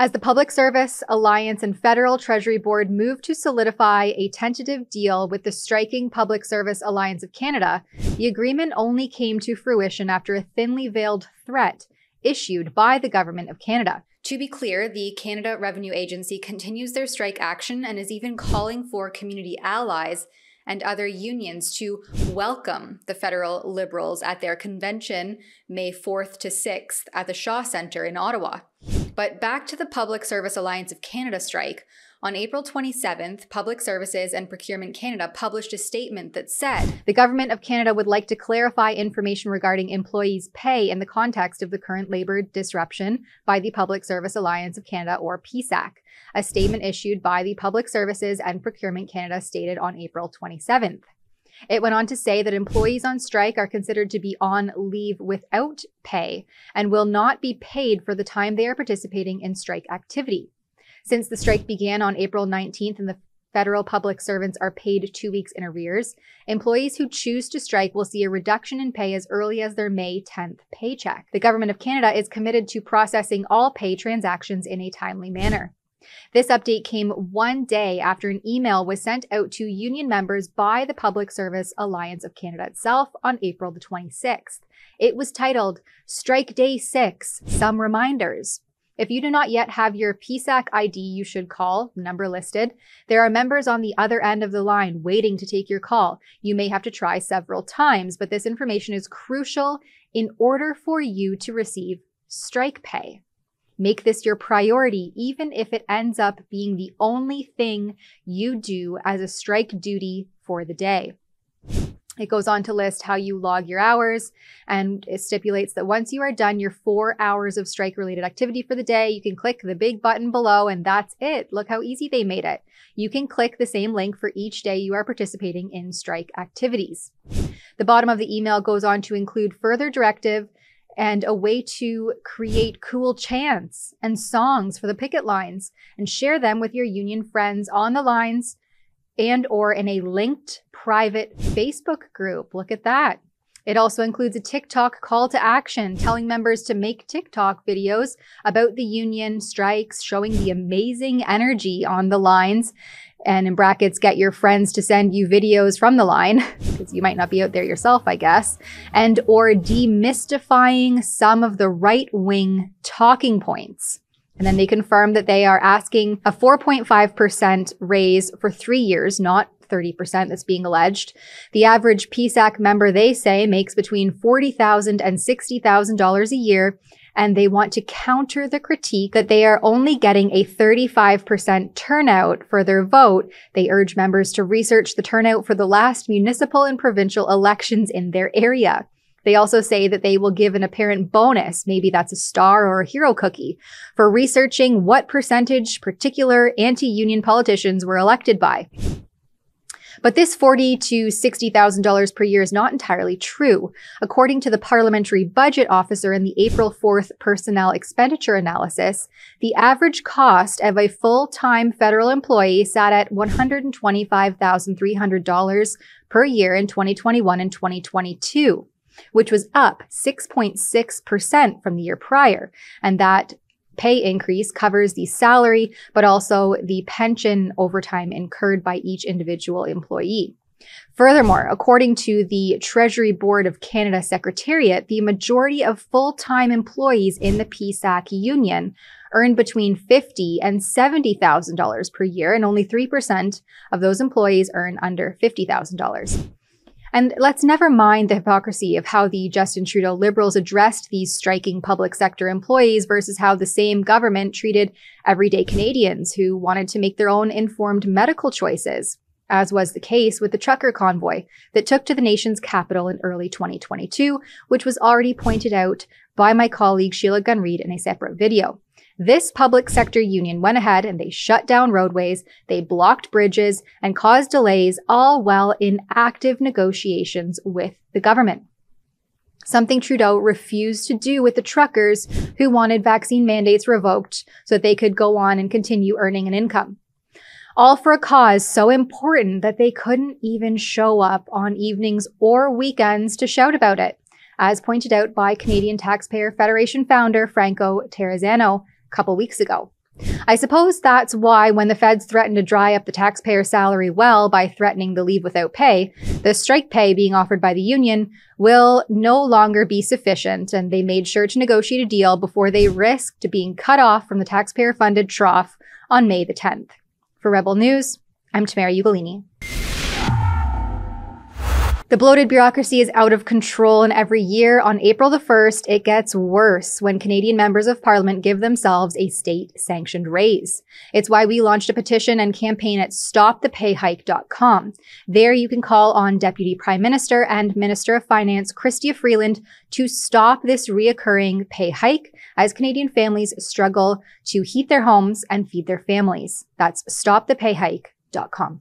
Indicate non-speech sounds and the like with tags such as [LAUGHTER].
As the Public Service Alliance and Federal Treasury Board moved to solidify a tentative deal with the striking Public Service Alliance of Canada, the agreement only came to fruition after a thinly veiled threat issued by the Government of Canada. To be clear, the Canada Revenue Agency continues their strike action and is even calling for community allies and other unions to welcome the federal Liberals at their convention May 4th to 6th at the Shaw Centre in Ottawa. But back to the Public Service Alliance of Canada strike. On April 27th, Public Services and Procurement Canada published a statement that said the Government of Canada would like to clarify information regarding employees' pay in the context of the current labor disruption by the Public Service Alliance of Canada, or PSAC. A statement issued by the Public Services and Procurement Canada stated on April 27th. It went on to say that employees on strike are considered to be on leave without pay and will not be paid for the time they are participating in strike activity. Since the strike began on April 19th and the federal public servants are paid two weeks in arrears, employees who choose to strike will see a reduction in pay as early as their May 10th paycheck. The Government of Canada is committed to processing all pay transactions in a timely manner. This update came one day after an email was sent out to union members by the Public Service Alliance of Canada itself on April the 26th. It was titled Strike Day 6 Some Reminders. If you do not yet have your PSAC ID, you should call, number listed. There are members on the other end of the line waiting to take your call. You may have to try several times, but this information is crucial in order for you to receive strike pay. Make this your priority, even if it ends up being the only thing you do as a strike duty for the day. It goes on to list how you log your hours and it stipulates that once you are done your four hours of strike related activity for the day, you can click the big button below and that's it. Look how easy they made it. You can click the same link for each day you are participating in strike activities. The bottom of the email goes on to include further directive and a way to create cool chants and songs for the picket lines and share them with your union friends on the lines and or in a linked private Facebook group. Look at that. It also includes a TikTok call to action telling members to make TikTok videos about the union strikes, showing the amazing energy on the lines and in brackets, get your friends to send you videos from the line, [LAUGHS] because you might not be out there yourself, I guess, and or demystifying some of the right wing talking points. And then they confirm that they are asking a 4.5% raise for three years, not 30% that's being alleged. The average PSAC member, they say, makes between $40,000 and $60,000 a year and they want to counter the critique that they are only getting a 35% turnout for their vote. They urge members to research the turnout for the last municipal and provincial elections in their area. They also say that they will give an apparent bonus, maybe that's a star or a hero cookie, for researching what percentage particular anti-union politicians were elected by. But this forty to $60,000 per year is not entirely true. According to the Parliamentary Budget Officer in the April 4th Personnel Expenditure Analysis, the average cost of a full-time federal employee sat at $125,300 per year in 2021 and 2022 which was up 6.6% from the year prior. And that pay increase covers the salary, but also the pension overtime incurred by each individual employee. Furthermore, according to the Treasury Board of Canada Secretariat, the majority of full-time employees in the PSAC union earn between 50 and $70,000 per year, and only 3% of those employees earn under $50,000. And let's never mind the hypocrisy of how the Justin Trudeau Liberals addressed these striking public sector employees versus how the same government treated everyday Canadians who wanted to make their own informed medical choices, as was the case with the trucker convoy that took to the nation's capital in early 2022, which was already pointed out by my colleague Sheila Gunn Reid in a separate video. This public sector union went ahead and they shut down roadways, they blocked bridges, and caused delays, all while in active negotiations with the government. Something Trudeau refused to do with the truckers who wanted vaccine mandates revoked so that they could go on and continue earning an income. All for a cause so important that they couldn't even show up on evenings or weekends to shout about it, as pointed out by Canadian Taxpayer Federation founder Franco Terrazzano couple weeks ago. I suppose that's why when the feds threatened to dry up the taxpayer salary well by threatening the leave without pay, the strike pay being offered by the union will no longer be sufficient, and they made sure to negotiate a deal before they risked being cut off from the taxpayer funded trough on May the 10th. For Rebel News, I'm Tamara Ugolini. The bloated bureaucracy is out of control, and every year on April the 1st, it gets worse when Canadian members of parliament give themselves a state sanctioned raise. It's why we launched a petition and campaign at stopthepayhike.com. There you can call on Deputy Prime Minister and Minister of Finance Chrystia Freeland to stop this reoccurring pay hike as Canadian families struggle to heat their homes and feed their families. That's stopthepayhike.com.